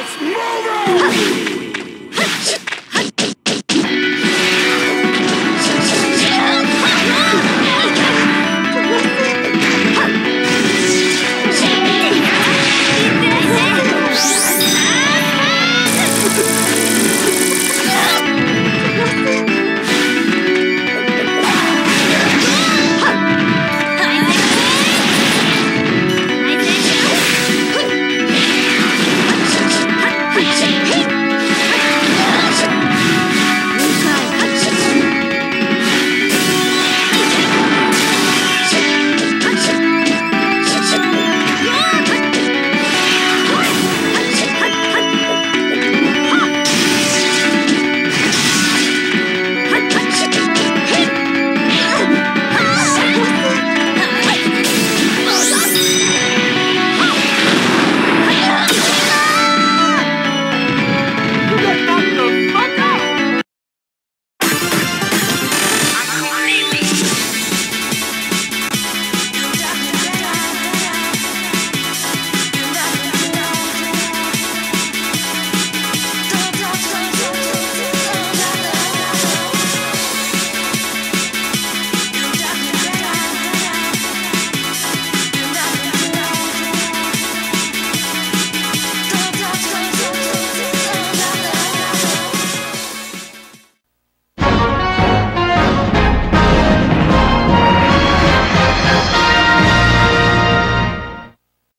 Let's move it!